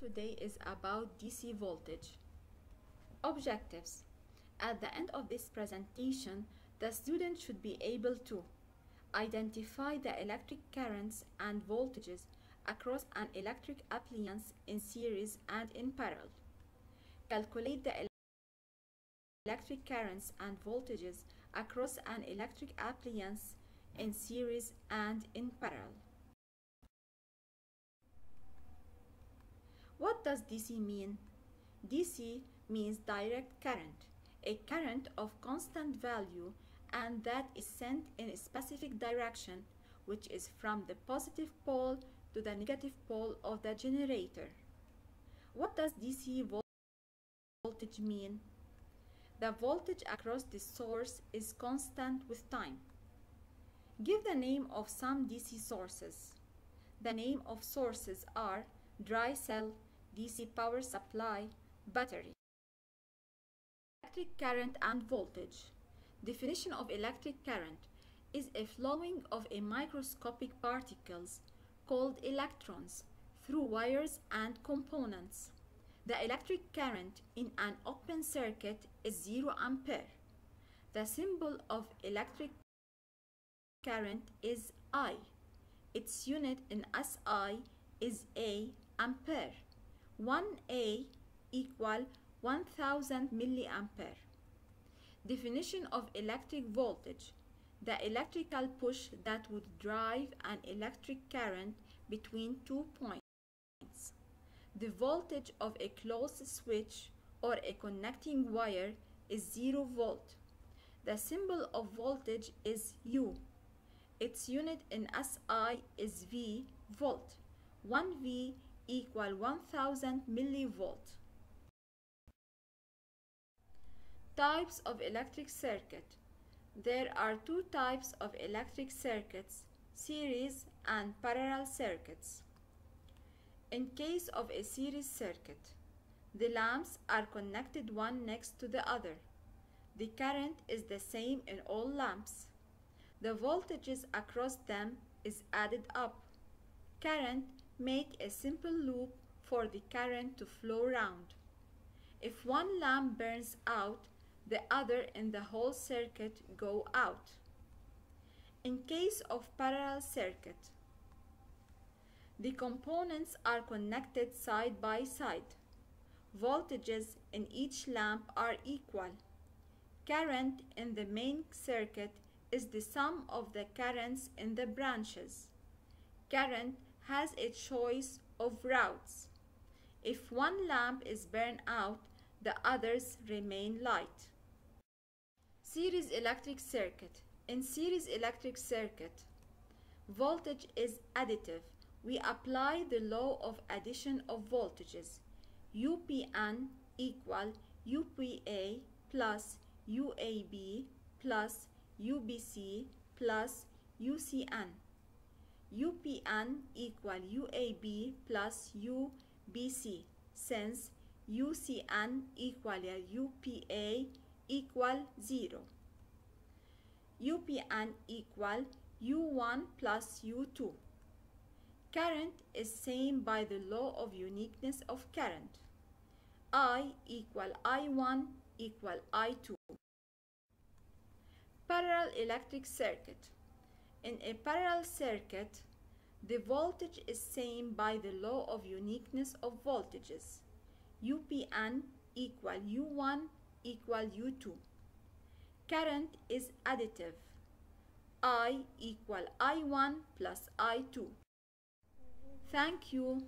today is about DC voltage. Objectives. At the end of this presentation, the student should be able to identify the electric currents and voltages across an electric appliance in series and in parallel. Calculate the electric currents and voltages across an electric appliance in series and in parallel. What does DC mean? DC means direct current, a current of constant value and that is sent in a specific direction which is from the positive pole to the negative pole of the generator. What does DC voltage mean? The voltage across the source is constant with time. Give the name of some DC sources. The name of sources are dry cell, DC power supply, battery. Electric current and voltage. Definition of electric current is a flowing of a microscopic particles called electrons through wires and components. The electric current in an open circuit is 0 ampere. The symbol of electric current is I. Its unit in SI is A ampere. 1A equal 1000 milliampere. Definition of electric voltage. The electrical push that would drive an electric current between two points. The voltage of a closed switch or a connecting wire is 0 volt. The symbol of voltage is U. Its unit in SI is V volt. 1V equal 1000 millivolt. Types of electric circuit. There are two types of electric circuits, series and parallel circuits. In case of a series circuit, the lamps are connected one next to the other. The current is the same in all lamps. The voltages across them is added up. Current make a simple loop for the current to flow round. If one lamp burns out, the other in the whole circuit go out. In case of parallel circuit, the components are connected side by side. Voltages in each lamp are equal. Current in the main circuit is the sum of the currents in the branches. Current has a choice of routes. If one lamp is burned out, the others remain light. Series electric circuit. In series electric circuit, voltage is additive. We apply the law of addition of voltages. UPN equal UPA plus UAB plus UBC plus UCN. UPN equal UAB plus UBC since UCN equal UPA equal 0. UPN equal U1 plus U2. Current is same by the law of uniqueness of current. I equal I1 equal I2. Parallel electric circuit. In a parallel circuit, the voltage is same by the law of uniqueness of voltages. UPN equal U1 equal U2. Current is additive. I equal I1 plus I2. Thank you.